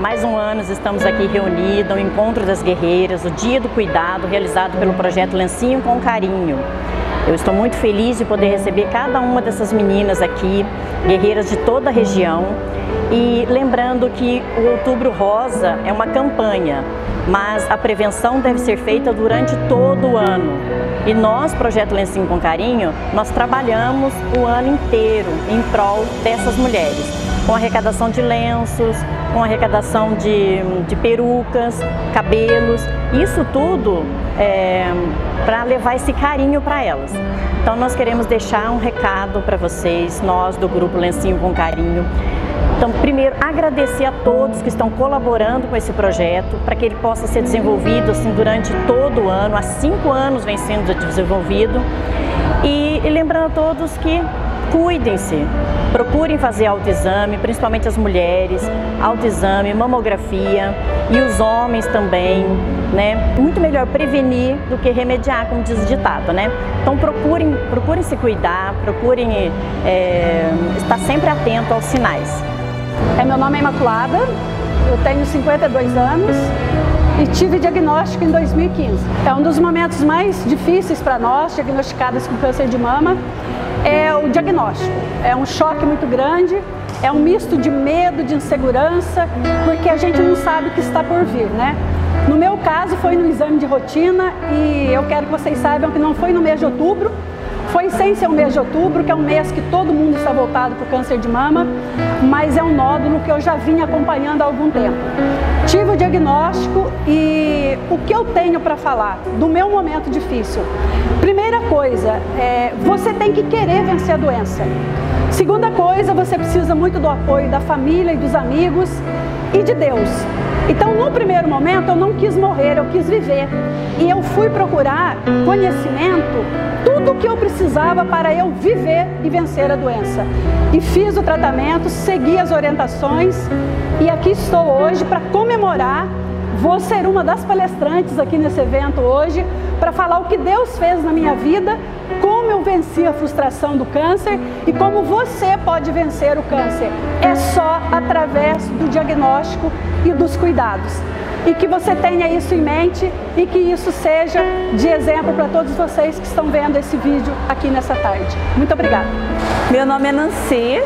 mais um ano estamos aqui reunidos, o Encontro das Guerreiras, o Dia do Cuidado realizado pelo projeto Lencinho com Carinho. Eu estou muito feliz de poder receber cada uma dessas meninas aqui, guerreiras de toda a região. E lembrando que o Outubro Rosa é uma campanha, mas a prevenção deve ser feita durante todo o ano. E nós, Projeto Lencinho com Carinho, nós trabalhamos o ano inteiro em prol dessas mulheres com arrecadação de lenços, com arrecadação de, de perucas, cabelos, isso tudo é, para levar esse carinho para elas. Então nós queremos deixar um recado para vocês, nós do Grupo Lencinho com Carinho. Então, primeiro, agradecer a todos que estão colaborando com esse projeto, para que ele possa ser desenvolvido assim, durante todo o ano, há cinco anos vem sendo desenvolvido. E, e lembrando a todos que cuidem-se, procurem fazer autoexame, principalmente as mulheres, autoexame, mamografia e os homens também, né? Muito melhor prevenir do que remediar, como diz o ditado, né? Então procurem, procurem se cuidar, procurem é, estar sempre atento aos sinais. É, meu nome é Imaculada, eu tenho 52 anos e tive diagnóstico em 2015. É um dos momentos mais difíceis para nós, diagnosticadas com câncer de mama, é o diagnóstico. É um choque muito grande, é um misto de medo, de insegurança, porque a gente não sabe o que está por vir, né? No meu caso foi no exame de rotina e eu quero que vocês saibam que não foi no mês de outubro, foi sem ser o mês de outubro, que é um mês que todo mundo está voltado para o câncer de mama, mas é um nódulo que eu já vinha acompanhando há algum tempo. Tive o diagnóstico e o que eu tenho para falar do meu momento difícil? Primeira coisa, é, você tem que querer vencer a doença. Segunda coisa, você precisa muito do apoio da família e dos amigos e de Deus. Então, no primeiro momento, eu não quis morrer, eu quis viver. E eu fui procurar conhecimento, tudo o que eu precisava para eu viver e vencer a doença. E fiz o tratamento, segui as orientações e aqui estou hoje para comemorar. Vou ser uma das palestrantes aqui nesse evento hoje para falar o que Deus fez na minha vida, como eu venci a frustração do câncer e como você pode vencer o câncer. É só através do diagnóstico e dos cuidados. E que você tenha isso em mente e que isso seja de exemplo para todos vocês que estão vendo esse vídeo aqui nessa tarde. Muito obrigada. Meu nome é Nancy,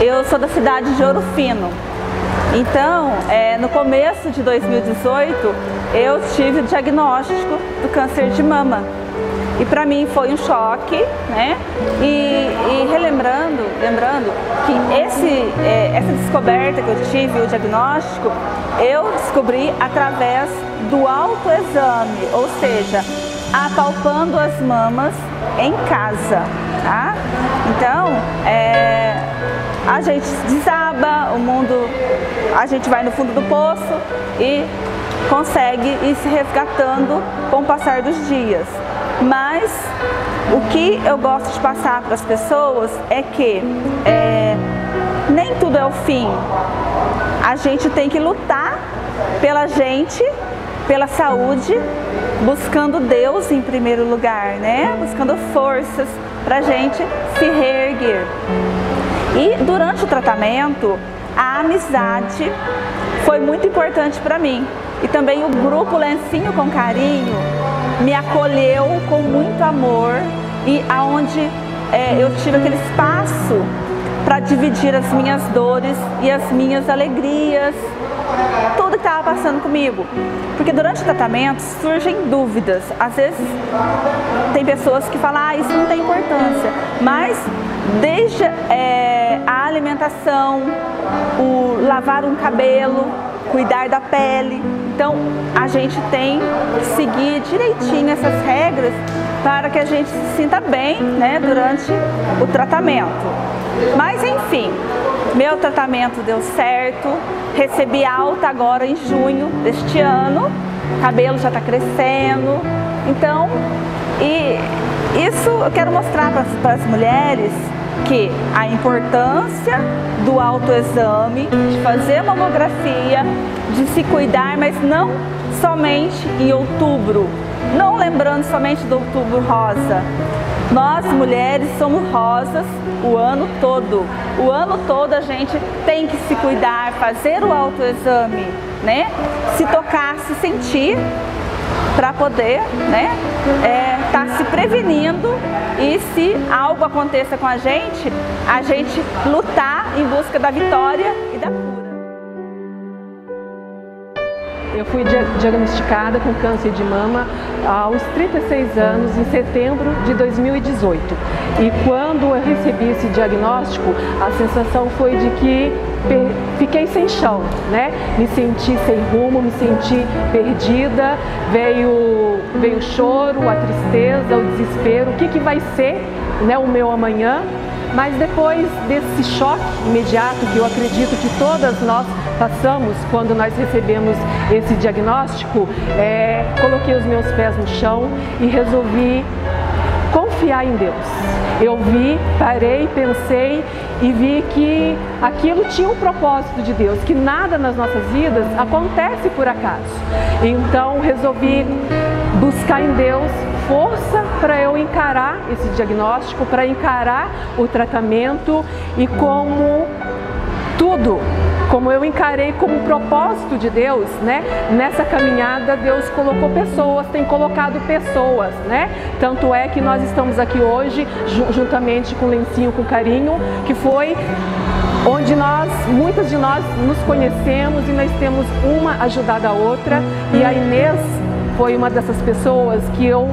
eu sou da cidade de Ouro Fino. Então, é, no começo de 2018, eu tive o diagnóstico do câncer de mama. E para mim foi um choque, né? E, e relembrando, lembrando que esse, é, essa descoberta que eu tive, o diagnóstico, eu descobri através do autoexame, ou seja, apalpando as mamas em casa, tá? Então, é, a gente desaba, o mundo, a gente vai no fundo do poço e consegue ir se resgatando com o passar dos dias. Mas o que eu gosto de passar para as pessoas é que é, nem tudo é o fim. A gente tem que lutar pela gente, pela saúde, buscando Deus em primeiro lugar, né? Buscando forças para a gente se reerguer. E durante o tratamento, a amizade foi muito importante para mim. E também o grupo Lencinho com Carinho me acolheu com muito amor e aonde é, eu tive aquele espaço para dividir as minhas dores e as minhas alegrias, tudo que estava passando comigo. Porque durante o tratamento surgem dúvidas. Às vezes tem pessoas que falam, ah, isso não tem importância. Mas desde é, a alimentação, o lavar um cabelo, cuidar da pele. Então a gente tem que seguir direitinho essas regras para que a gente se sinta bem né, durante o tratamento. Mas enfim, meu tratamento deu certo, recebi alta agora em junho deste ano, cabelo já está crescendo. Então, e isso eu quero mostrar para as mulheres que a importância do autoexame, de fazer mamografia, de se cuidar, mas não somente em outubro, não lembrando somente do outubro rosa. Nós mulheres somos rosas o ano todo. O ano todo a gente tem que se cuidar, fazer o autoexame, né? Se tocar, se sentir para poder né, é, tá se prevenindo e se algo aconteça com a gente, a gente lutar em busca da vitória e da cura. Eu fui diagnosticada com câncer de mama aos 36 anos, em setembro de 2018. E quando eu recebi esse diagnóstico, a sensação foi de que fiquei sem chão, né? Me senti sem rumo, me senti perdida, veio, veio o choro, a tristeza, o desespero, o que, que vai ser né, o meu amanhã? Mas depois desse choque imediato que eu acredito que todas nós passamos quando nós recebemos esse diagnóstico, é, coloquei os meus pés no chão e resolvi confiar em Deus. Eu vi, parei, pensei e vi que aquilo tinha um propósito de Deus, que nada nas nossas vidas acontece por acaso. Então resolvi buscar em Deus força para eu encarar esse diagnóstico, para encarar o tratamento e como tudo como eu encarei como propósito de Deus, né? Nessa caminhada Deus colocou pessoas, tem colocado pessoas, né? Tanto é que nós estamos aqui hoje juntamente com o Lencinho com Carinho, que foi onde nós, muitas de nós nos conhecemos e nós temos uma ajudada a outra. E a Inês foi uma dessas pessoas que eu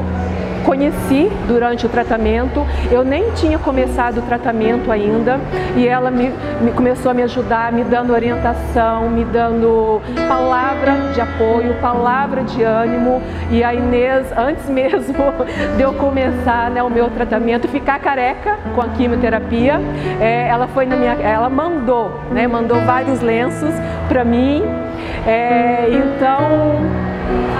conheci durante o tratamento. Eu nem tinha começado o tratamento ainda e ela me, me, começou a me ajudar, me dando orientação, me dando palavra de apoio, palavra de ânimo. E a Inês, antes mesmo de eu começar né, o meu tratamento, ficar careca com a quimioterapia, é, ela foi na minha, ela mandou, né, mandou vários lenços para mim. É, então,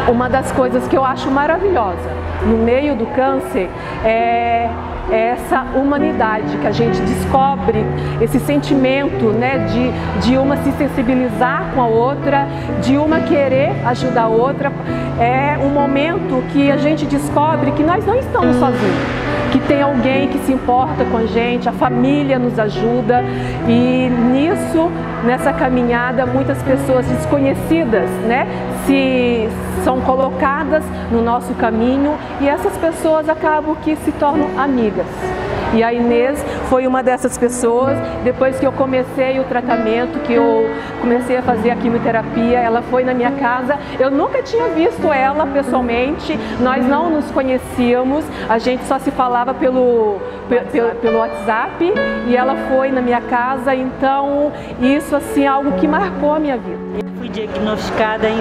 uma das coisas que eu acho maravilhosa no meio do câncer é, é essa humanidade que a gente descobre, esse sentimento né, de, de uma se sensibilizar com a outra, de uma querer ajudar a outra. É um momento que a gente descobre que nós não estamos sozinhos que tem alguém que se importa com a gente, a família nos ajuda e nisso, nessa caminhada, muitas pessoas desconhecidas, né, se são colocadas no nosso caminho e essas pessoas acabam que se tornam amigas. E a Inês foi uma dessas pessoas. Depois que eu comecei o tratamento, que eu comecei a fazer a quimioterapia, ela foi na minha casa. Eu nunca tinha visto ela pessoalmente, nós não nos conhecíamos, a gente só se falava pelo, pelo, pelo WhatsApp e ela foi na minha casa. Então, isso assim, é algo que marcou a minha vida. Fui diagnosticada em,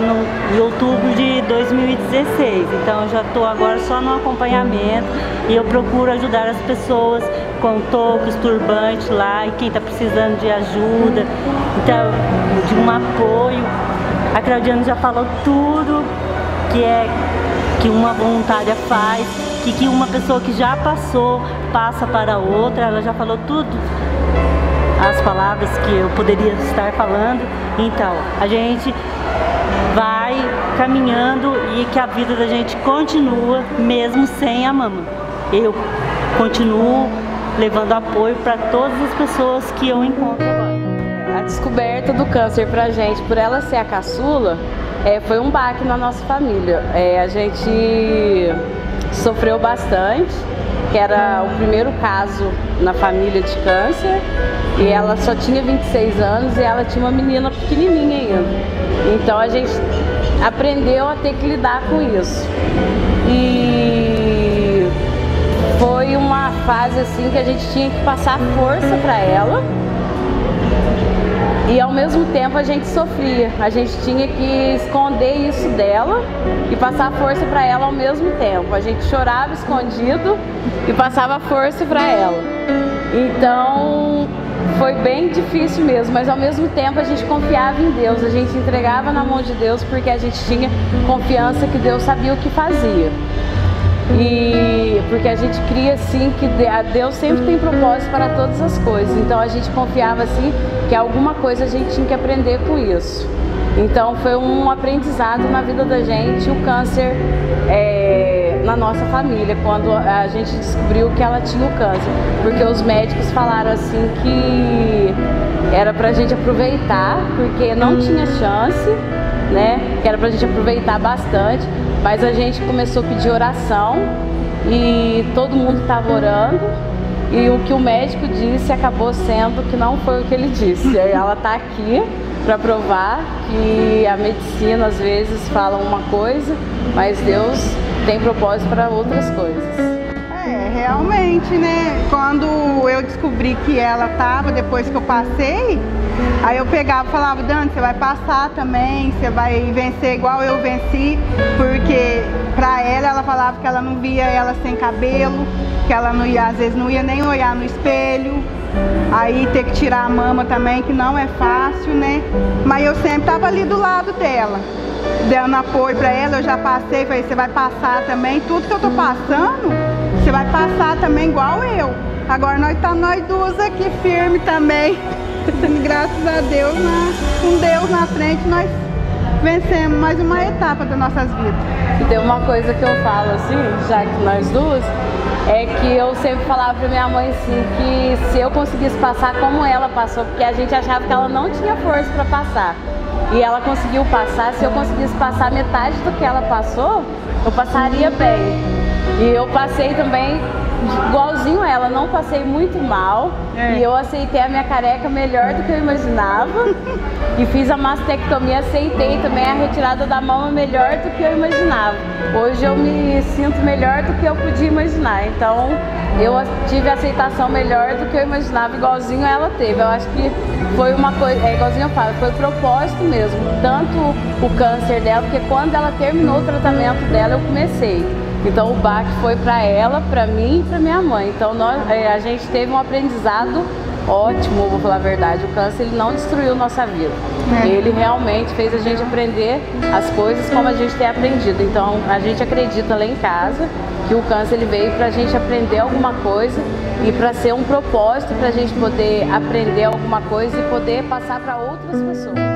outubro de 2016, então já estou agora só no acompanhamento e eu procuro ajudar as pessoas com tocos, turbantes lá e quem está precisando de ajuda, então, de um apoio. A Claudiana já falou tudo que é que uma voluntária faz, que, que uma pessoa que já passou passa para outra, ela já falou tudo as palavras que eu poderia estar falando. Então, a gente vai caminhando e que a vida da gente continua mesmo sem a mama. Eu continuo levando apoio para todas as pessoas que eu encontro agora. A descoberta do câncer para a gente, por ela ser a caçula, é, foi um baque na nossa família. É, a gente sofreu bastante, que era o primeiro caso na família de câncer E ela só tinha 26 anos e ela tinha uma menina pequenininha ainda. Então a gente aprendeu a ter que lidar com isso. E uma fase assim que a gente tinha que passar força para ela e ao mesmo tempo a gente sofria. A gente tinha que esconder isso dela e passar força para ela ao mesmo tempo. A gente chorava escondido e passava força para ela. Então foi bem difícil mesmo, mas ao mesmo tempo a gente confiava em Deus, a gente entregava na mão de Deus porque a gente tinha confiança que Deus sabia o que fazia. E porque a gente cria assim que Deus sempre tem propósito para todas as coisas. Então a gente confiava assim que alguma coisa a gente tinha que aprender com isso. Então foi um aprendizado na vida da gente o câncer é, na nossa família, quando a gente descobriu que ela tinha o câncer. Porque os médicos falaram assim que era pra gente aproveitar, porque não tinha chance, né? Que era pra gente aproveitar bastante mas a gente começou a pedir oração e todo mundo estava orando. E o que o médico disse acabou sendo que não foi o que ele disse. E ela está aqui para provar que a medicina às vezes fala uma coisa, mas Deus tem propósito para outras coisas. Realmente, né? Quando eu descobri que ela tava, depois que eu passei, aí eu pegava e falava, Dani, você vai passar também, você vai vencer igual eu venci, porque pra ela, ela falava que ela não via ela sem cabelo, que ela não ia, às vezes não ia nem olhar no espelho, aí ter que tirar a mama também, que não é fácil, né? Mas eu sempre tava ali do lado dela dando apoio para ela, eu já passei, falei, você vai passar também, tudo que eu tô passando, você vai passar também igual eu. Agora nós tá nós duas aqui firme também. Graças a Deus, né? com Deus na frente, nós vencemos mais uma etapa das nossas vidas. E tem uma coisa que eu falo assim, já que nós duas, é que eu sempre falava pra minha mãe assim, que se eu conseguisse passar como ela passou, porque a gente achava que ela não tinha força para passar. E ela conseguiu passar, se eu conseguisse passar metade do que ela passou, eu passaria bem. E eu passei também igualzinho ela, não passei muito mal. É. E eu aceitei a minha careca melhor do que eu imaginava. e fiz a mastectomia, aceitei também a retirada da mama melhor do que eu imaginava. Hoje eu me sinto melhor do que eu podia imaginar. Então eu tive a aceitação melhor do que eu imaginava, igualzinho ela teve. Eu acho que foi uma coisa, é igualzinho eu falo, foi propósito mesmo. Tanto o câncer dela, porque quando ela terminou o tratamento dela, eu comecei. Então o baque foi para ela, para mim e para minha mãe. Então nós, é, a gente teve um aprendizado ótimo, vou falar a verdade. O câncer ele não destruiu nossa vida. É. Ele realmente fez a gente aprender as coisas como a gente tem aprendido. Então a gente acredita lá em casa que o câncer ele veio para a gente aprender alguma coisa e para ser um propósito para a gente poder aprender alguma coisa e poder passar para outras pessoas.